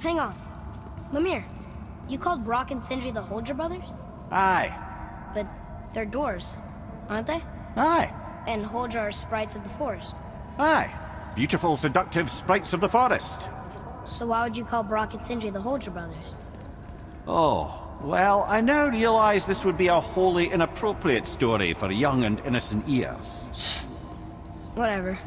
Hang on. Mimir, you called Brok and Sindri the Huldra brothers? Aye. But they're dwarves, aren't they? Aye. And Huldra are sprites of the forest. Aye. Beautiful, seductive sprites of the forest. So why would you call Brok and Sindri the Huldra brothers? Oh, well, I now realize this would be a wholly inappropriate story for young and innocent ears. Whatever.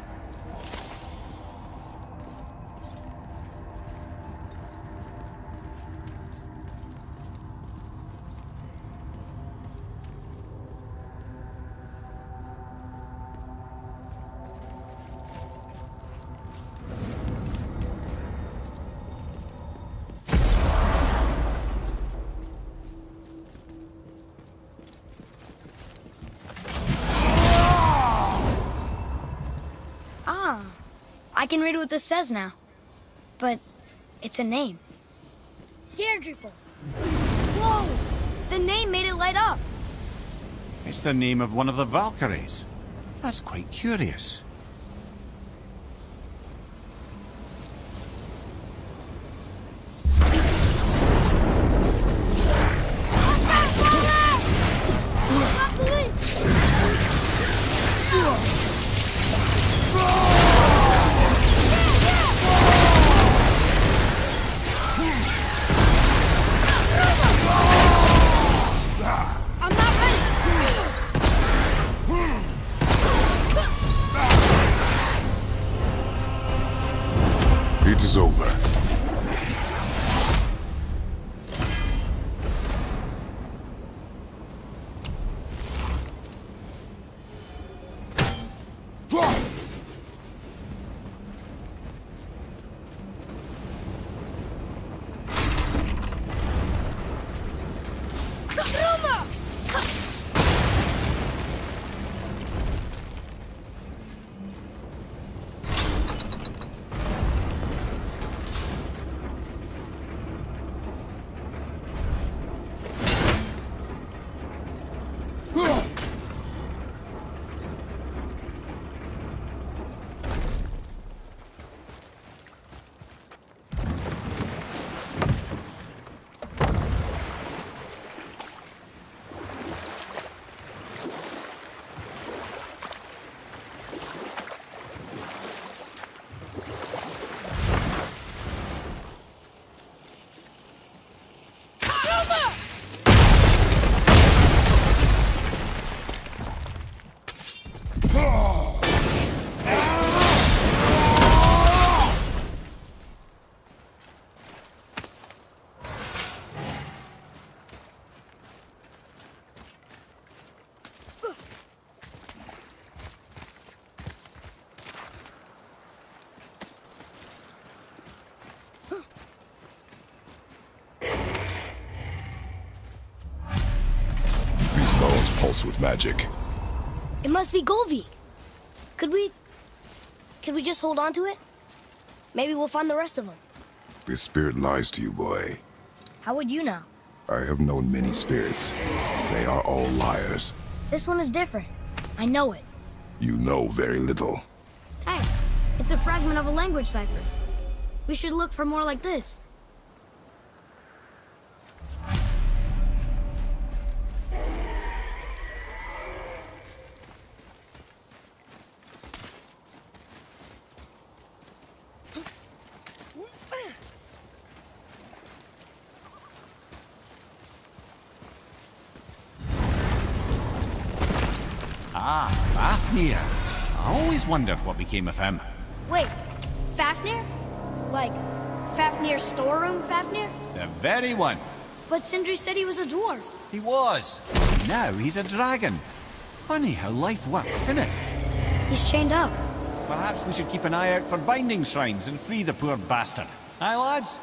I can read what this says now. But it's a name. Geirdriful. Whoa! The name made it light up. It's the name of one of the Valkyries. That's quite curious. It is over. Pulse with magic. It must be Golvi. Could we... Could we just hold on to it? Maybe we'll find the rest of them. This spirit lies to you, boy. How would you know? I have known many spirits. They are all liars. This one is different. I know it. You know very little. Hey, it's a fragment of a language cipher. We should look for more like this. Ah, Fafnir. I always wondered what became of him. Wait, Fafnir? Like, Fafnir's storeroom Fafnir? The very one. But Sindri said he was a dwarf. He was. Now he's a dragon. Funny how life works, isn't it? He's chained up. Perhaps we should keep an eye out for binding shrines and free the poor bastard. Aye, lads?